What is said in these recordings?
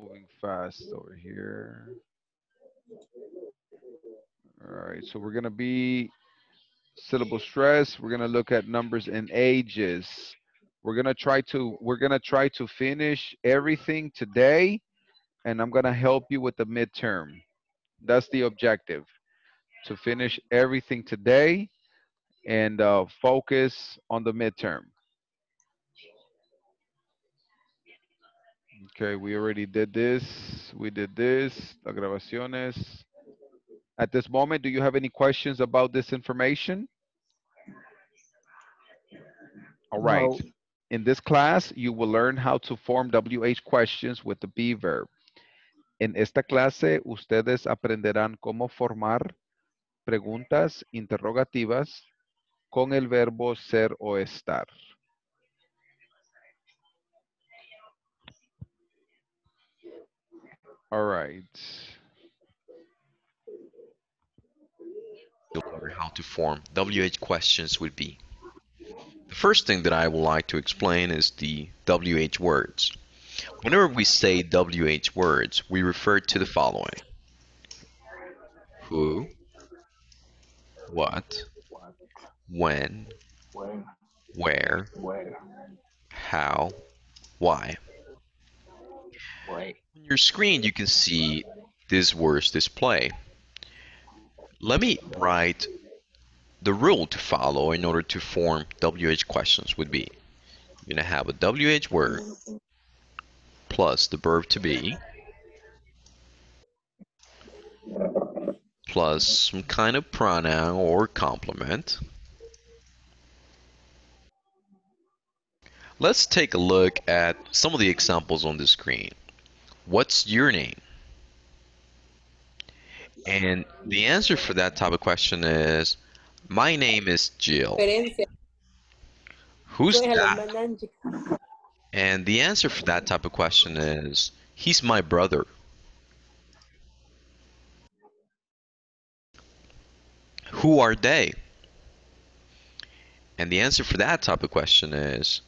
moving fast over here. All right, so we're gonna be syllable stress. We're gonna look at numbers and ages. We're gonna try to we're gonna try to finish everything today, and I'm gonna help you with the midterm. That's the objective, to finish everything today and uh, focus on the midterm. Okay, we already did this. We did this, la grabaciones. At this moment, do you have any questions about this information? All right. No. In this class, you will learn how to form WH questions with the be verb. En esta clase, ustedes aprenderán cómo formar preguntas interrogativas con el verbo ser o estar. All right. you'll learn how to form WH questions with be. The first thing that I would like to explain is the WH words. Whenever we say WH words, we refer to the following. Who, what, when, When, where, where, how, why. On your screen, you can see this words display. Let me write the rule to follow in order to form WH questions would be you're going to have a WH word plus the verb to be plus some kind of pronoun or complement. Let's take a look at some of the examples on the screen. What's your name? And the answer for that type of question is my name is Jill. Who's Pues a la that? And the answer for that type of question is he's my brother. Who are they? And the answer for that type of question is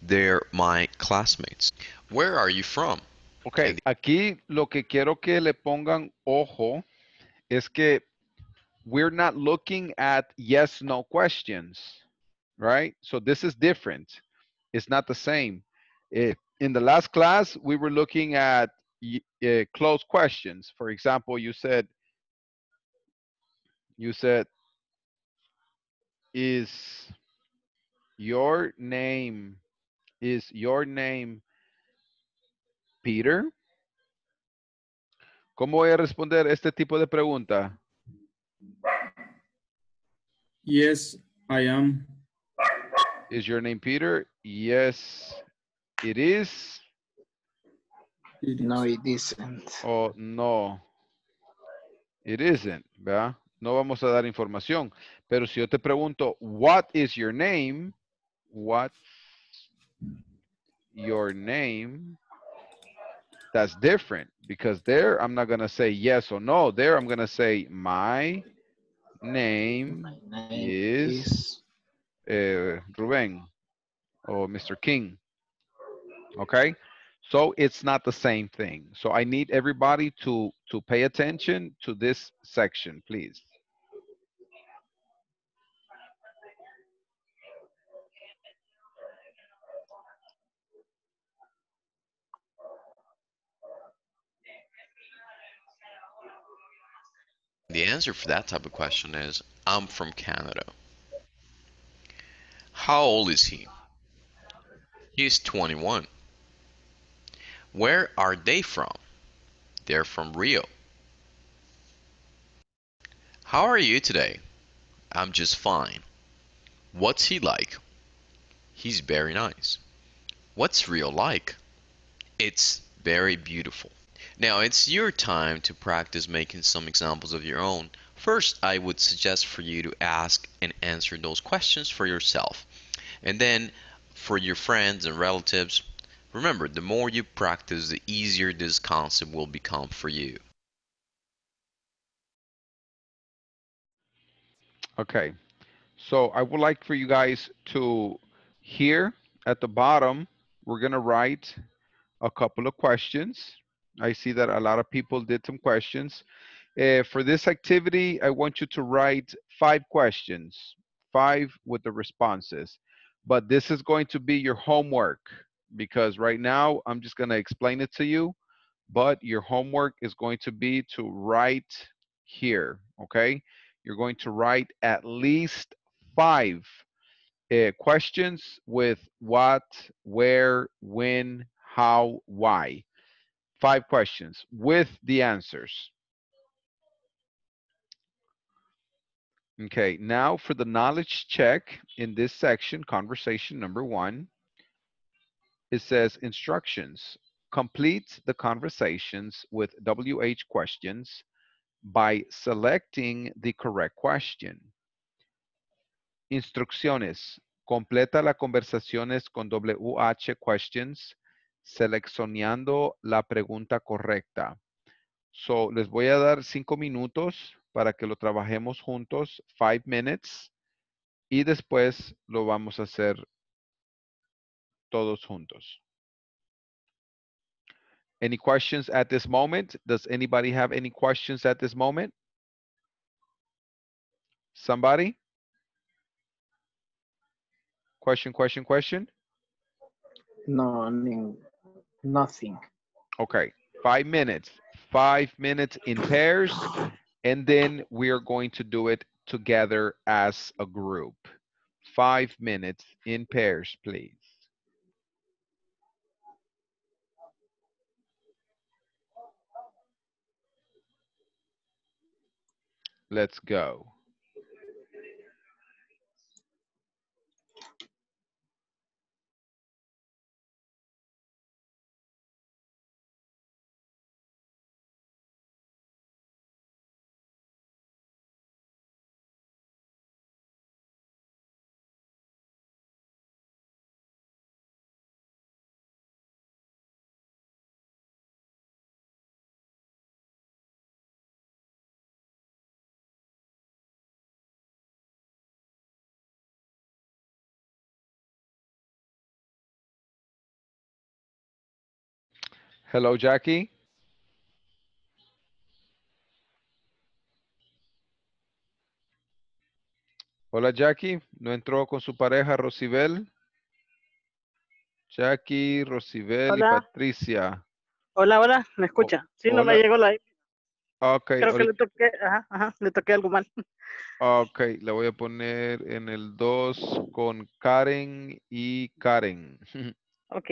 they're my classmates. Where are you from? Ok, aquí lo que quiero que le pongan ojo es que we're not looking at yes, no questions, right? So this is different. It's not the same. Eh, in the last class, we were looking at uh, closed questions. For example, you said, you said, is your name, is your name Peter? ¿Cómo voy a responder este tipo de pregunta? Yes, I am. Is your name Peter? Yes, it is. It No, it isn't. O no, it isn't, ¿verdad? No vamos a dar información. Pero si yo te pregunto, what is your name? What your name? That's different because there I'm not going to say yes or no. There I'm going to say my name My name is is uh, Ruben or Mr. King. Okay, so it's not the same thing. So I need everybody to to pay attention to this section, please. The answer for that type of question is I'm from Canada. How old is he? He's 21. Where are they from? They're from Rio. How are you today? I'm just fine. What's he like? He's very nice. What's Rio like? It's very beautiful. Now it's your time to practice making some examples of your own. First, I would suggest for you to ask and answer those questions for yourself. And then for your friends and relatives, remember the more you practice, the easier this concept will become for you. Okay, so I would like for you guys to here at the bottom, we're gonna write a couple of questions. I see that a lot of people did some questions. Uh, for this activity, I want you to write five questions, five with the responses. But this is going to be your homework because right now I'm just going to explain it to you. But your homework is going to be to write here, okay? You're going to write at least five uh, questions with what, where, when, how, why. Five questions with the answers. Okay, now for the knowledge check in this section, conversation number one, it says instructions. Complete the conversations with WH questions by selecting the correct question. Instrucciones. Completa las conversaciones con WH questions seleccionando la pregunta correcta. So, les voy a dar cinco minutos para que lo trabajemos juntos, five minutes, y después lo vamos a hacer todos juntos. Any questions at this moment? Does anybody have any questions at this moment? Somebody? Question, question, question? No, nin- nothing. Okay, five minutes. Five minutes in pairs, and then we are going to do it together as a group. Five minutes in pairs, please. Let's go. Hello, Jackie. Hola, Jackie. ¿No entró con su pareja, Rosibel? Jackie, Rosibel y. Patricia. Hola, hola, ¿me escucha? Sí, no me llegó la... Creo que le toqué, ajá, ajá, le toqué algo mal. ok, la voy a poner en el 2 con Karen y Karen. Ok.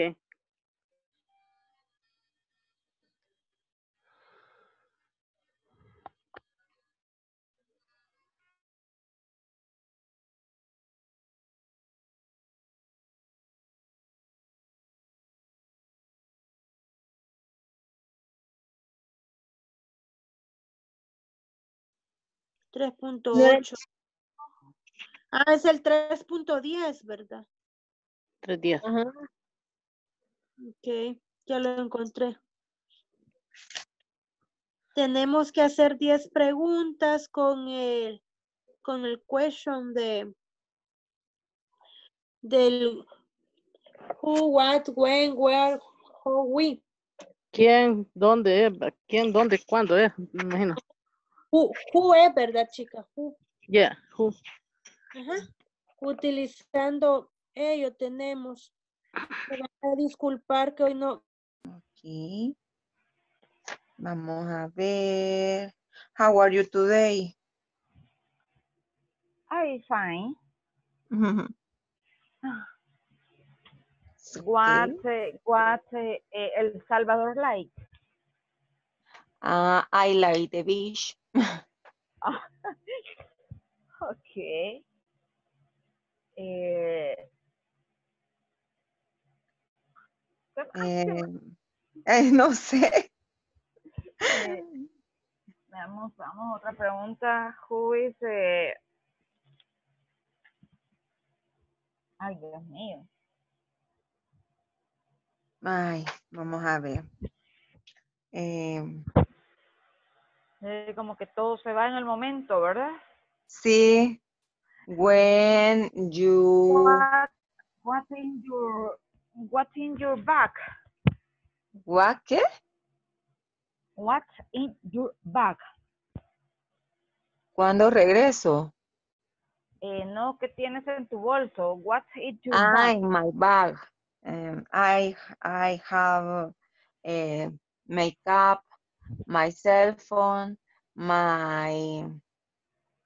Tres punto No es- ocho. Ah, es el tres punto diez, ¿verdad? Tres días. Ajá. Ok, ya lo encontré. Tenemos que hacer 10 preguntas con el, con el question de del who, what, when, where, how, we. ¿Quién, dónde? ¿Quién, dónde, cuándo es? Me imagino. Who, who es, ¿verdad, chica? Who. Yeah, who. Ajá. Utilizando ello tenemos. Me van a disculpar que hoy no. Ok. Vamos a ver. How are you today? I fine. Mhm. What Okay. uh, what uh, El Salvador like? Ah, I like the beach. okay. Eh, ¿qué más? Eh, eh, no sé. Eh, veamos, vamos, otra pregunta. Who is eh, Ay, Dios mío. Ay, vamos a ver. Eh, Eh, como que todo se va en el momento, ¿verdad? sí. When you What, what in your what in your back? What? ¿Qué? What's in your bag? ¿Cuándo regreso? Eh, no, ¿qué tienes en tu bolso? What's in your Ah, bag? in my bag. Um, I I have uh, makeup, my cell phone, my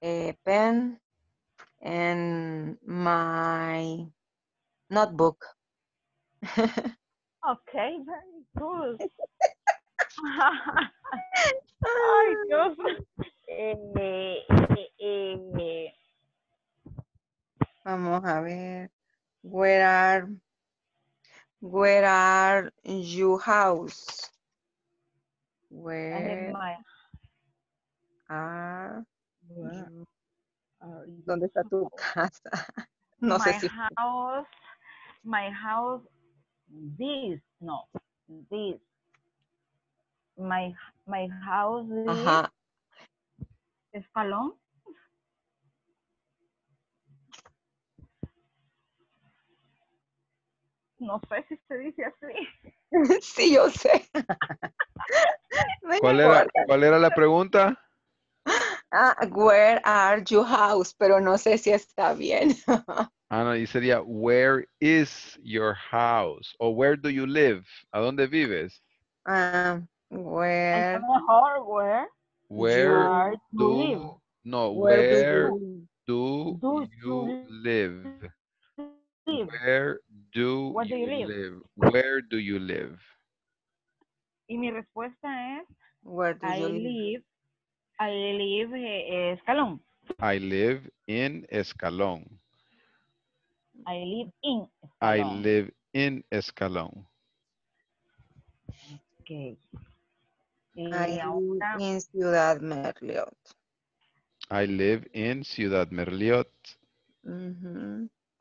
uh, pen, and my notebook. Okay, very good. Ay, Dios. Eh, eh, eh, Vamos a ver. Where are Where are your house? Where my, are you-? ¿Dónde está tu casa? No sé my si house, my house, this, no, this. My, my house is Ajá. escalón. No sé si se dice así. Sí, yo sé. No ¿Cuál era. ¿Cuál era la pregunta? Ah, where are your house? Pero no sé si está bien. Ah, no, y sería, where is your house? O where do you live? ¿A dónde vives? Ah, where mejor, where Where you do, live? no, Where do you do do you you live? live? Where do Where do you you live? live? Where do you live? Y mi respuesta es, Where do I you live? live, I live eh, escalón. I live in Escalón. I live in I escalón. live in Escalón. I live in Ciudad Merliot. I live in Ciudad Merliot.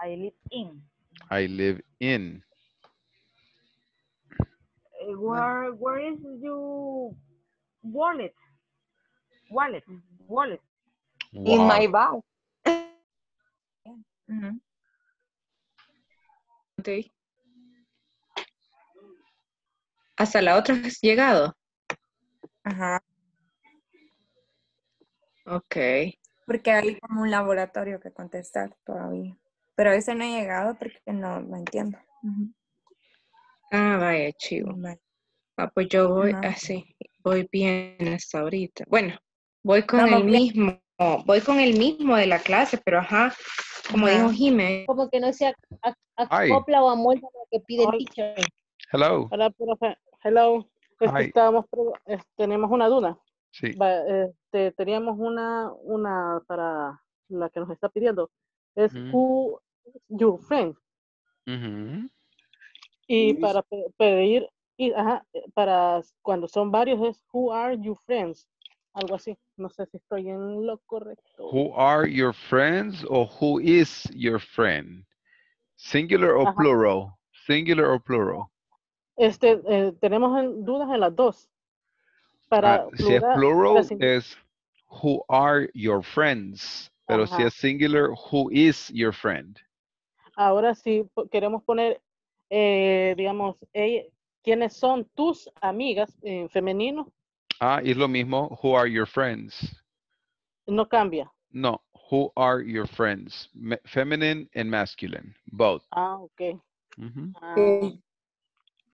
I live in. I live in. Eh, Where, where is your wallet? Wallet, wallet. In my bag. Ujú. Ok. Hasta la otra has llegado. Ajá, Ok. porque hay como un laboratorio que contestar todavía. Pero ese no ha llegado porque no lo entiendo. Ujú. Ah, vaya, chivo. Vale. Ah, pues yo voy así. Voy bien hasta ahorita. Bueno, voy con Vamos el bien. mismo. Voy con el mismo de la clase, pero ajá, como dijo Jimé, Como que no se ac- ac- Ay. acopla o amolda lo que pide el Hola. teacher. Hello. Hola, profe. Hello. Este, estábamos, eh, tenemos una duda. Sí. Va, este, teníamos una, una para la que nos está pidiendo. Es who is your friend. Y para pe- pedir, y, ajá, eh, para cuando son varios es who are your friends. Algo así. No sé si estoy en lo correcto. Who are your friends or who is your friend? Singular or Ajá. plural? Singular or plural? Este, eh, tenemos en- dudas en las dos. Ah, Para si es plural, es who are your friends, pero si es singular, who is your friend? Ahora sí po- queremos poner, eh, digamos, eh, quiénes son tus amigas en femenino, Ah, es lo mismo, who are your friends? no cambia. No, who are your friends? Me- feminine and masculine, both. Ah, ok. Ah, Ok.